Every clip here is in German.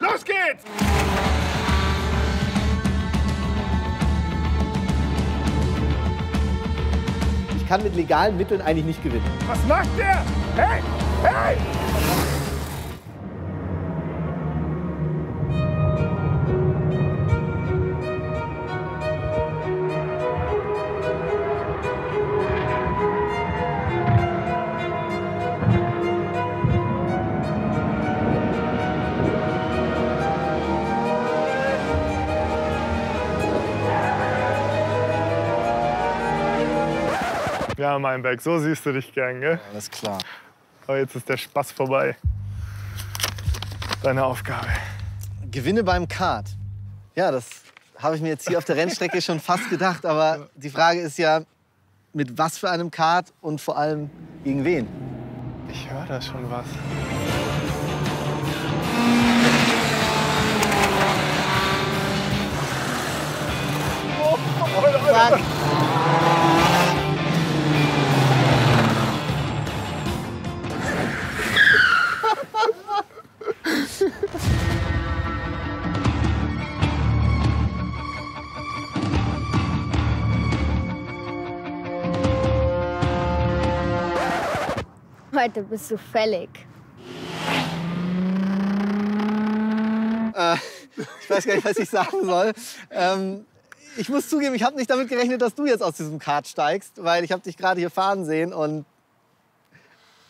Los geht's! Ich kann mit legalen Mitteln eigentlich nicht gewinnen. Was macht der? Hey! Hey! Ja, Meinberg, so siehst du dich gern, gell? Alles klar. Aber jetzt ist der Spaß vorbei. Deine Aufgabe. Gewinne beim Kart. Ja, das habe ich mir jetzt hier auf der Rennstrecke schon fast gedacht. Aber die Frage ist ja, mit was für einem Kart und vor allem gegen wen? Ich höre da schon was. Fuck. Heute bist du fällig. Äh, ich weiß gar nicht, was ich sagen soll. Ähm, ich muss zugeben, ich habe nicht damit gerechnet, dass du jetzt aus diesem Kart steigst, weil ich habe dich gerade hier fahren sehen und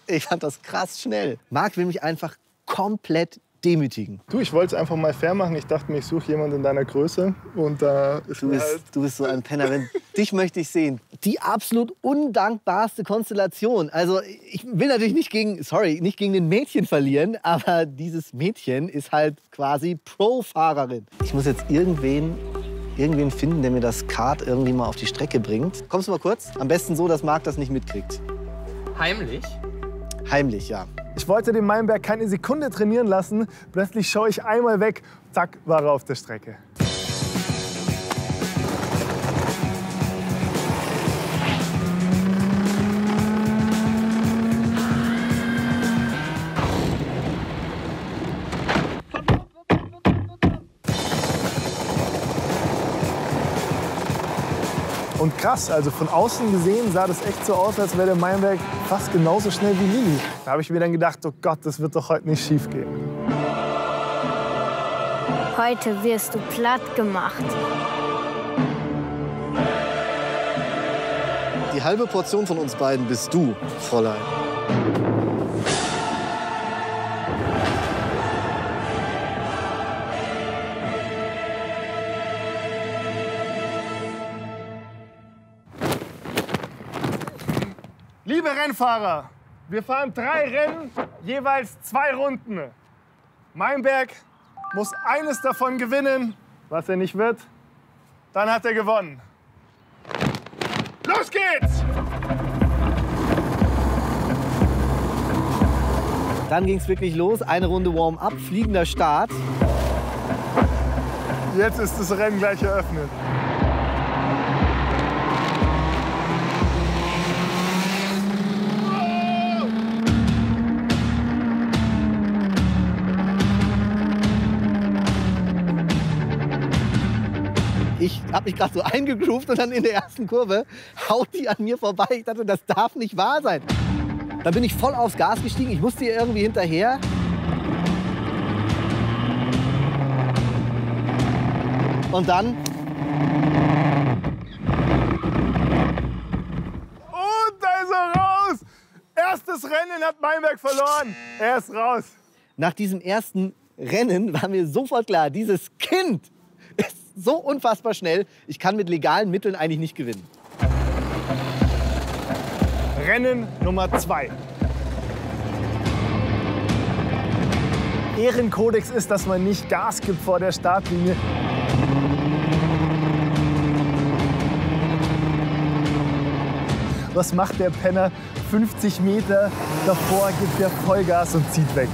ich fand das krass schnell. Marc will mich einfach komplett demütigen. Du, ich wollte es einfach mal fair machen. Ich dachte mir, ich suche jemanden in deiner Größe. Und da ist Du bist, halt du bist so ein Penner. Wenn, dich möchte ich sehen. Die absolut undankbarste Konstellation. Also ich will natürlich nicht gegen, sorry, nicht gegen den Mädchen verlieren, aber dieses Mädchen ist halt quasi Pro-Fahrerin. Ich muss jetzt irgendwen, irgendwen finden, der mir das Kart irgendwie mal auf die Strecke bringt. Kommst du mal kurz? Am besten so, dass Marc das nicht mitkriegt. Heimlich? Heimlich, ja. Ich wollte den Meinberg keine Sekunde trainieren lassen. Plötzlich schaue ich einmal weg. Zack, war er auf der Strecke. Und krass, also von außen gesehen sah das echt so aus, als wäre der Meinberg fast genauso schnell wie Lili. Da habe ich mir dann gedacht, oh Gott, das wird doch heute nicht schief gehen. Heute wirst du platt gemacht. Die halbe Portion von uns beiden bist du, Fräulein. Liebe Rennfahrer, wir fahren drei Rennen, jeweils zwei Runden. Meinberg muss eines davon gewinnen. Was er nicht wird, dann hat er gewonnen. Los geht's! Dann ging es wirklich los. Eine Runde Warm-up, fliegender Start. Jetzt ist das Rennen gleich eröffnet. Ich habe mich gerade so eingegroovt und dann in der ersten Kurve haut die an mir vorbei. Ich dachte, das darf nicht wahr sein. Dann bin ich voll aufs Gas gestiegen. Ich musste ihr irgendwie hinterher. Und dann Und da ist er raus! Erstes Rennen hat Meinberg verloren. Er ist raus. nach diesem ersten Rennen war mir sofort klar, dieses Kind so unfassbar schnell. Ich kann mit legalen Mitteln eigentlich nicht gewinnen. Rennen Nummer zwei. Ehrenkodex ist, dass man nicht Gas gibt vor der Startlinie. Was macht der Penner? 50 Meter davor gibt er Vollgas und zieht weg.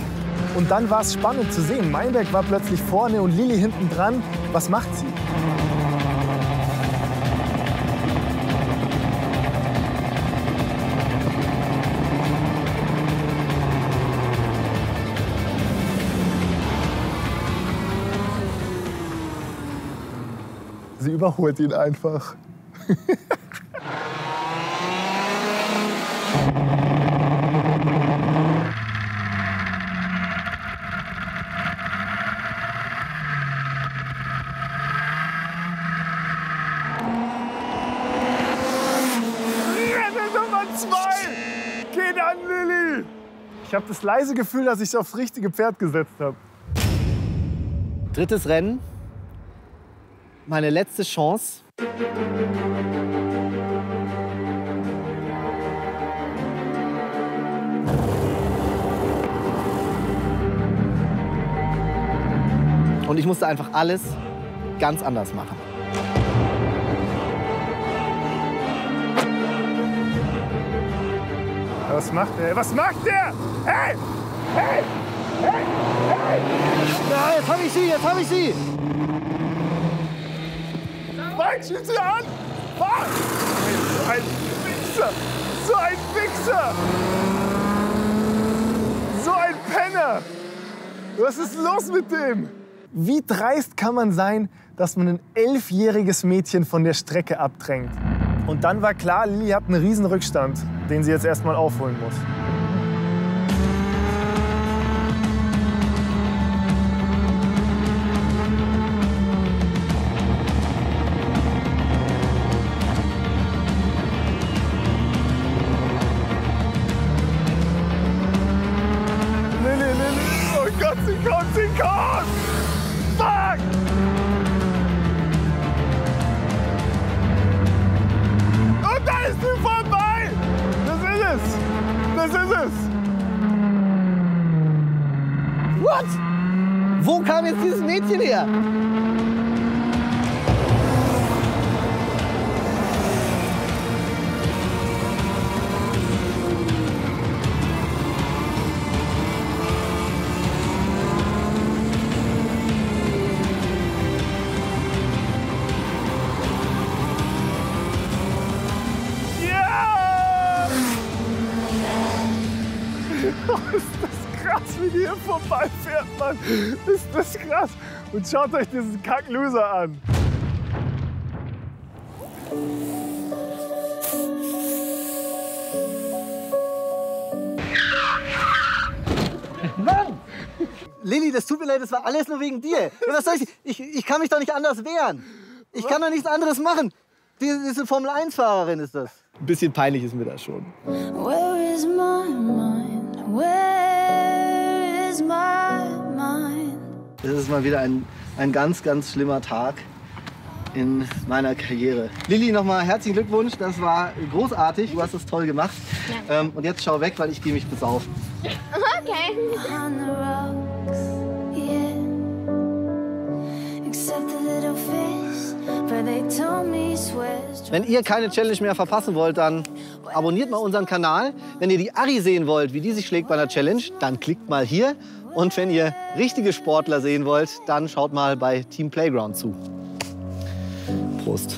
Und dann war es spannend zu sehen. Meinberg war plötzlich vorne und Lilly hinten dran. Was macht sie? Sie überholt ihn einfach. Rennen Nummer zwei! Geht an, Lilly! Ich habe das leise Gefühl, dass ich aufs richtige Pferd gesetzt habe. Drittes Rennen. Meine letzte Chance. Und ich musste einfach alles ganz anders machen. Was macht der? Was macht der? Hey! Hey! Hey! Hey! Ja, jetzt habe ich sie, jetzt habe ich sie. Nein, schieb sie an! Fahr! So ein Wichser! So ein Wichser! So ein Penner! Was ist los mit dem? Wie dreist kann man sein, dass man ein elfjähriges Mädchen von der Strecke abdrängt? Und dann war klar, Lilly hat einen riesen Rückstand, den sie jetzt erstmal aufholen muss. Wo kam jetzt dieses Mädchen krass, wie die hier vorbeifährt, Mann. Ist das krass. Und schaut euch diesen Kack-Loser an. Lilly, das tut mir leid, das war alles nur wegen dir. Was soll ich, ich, ich kann mich doch nicht anders wehren. Ich kann doch nichts anderes machen. Die- Diese Formel-1-Fahrerin ist das. Ein bisschen peinlich ist mir das schon. Where is my mind? Where is my mind? Das ist mal wieder ein, ein ganz, ganz schlimmer Tag in meiner Karriere. Lilly, nochmal herzlichen Glückwunsch. Das war großartig. Du hast es toll gemacht. Ähm, und jetzt schau weg, weil ich gehe mich besaufen. Okay. Wenn ihr keine Challenge mehr verpassen wollt, dann abonniert mal unseren Kanal. Wenn ihr die Ari sehen wollt, wie die sich schlägt bei einer Challenge, dann klickt mal hier. Und wenn ihr richtige Sportler sehen wollt, dann schaut mal bei Team Playground zu. Prost.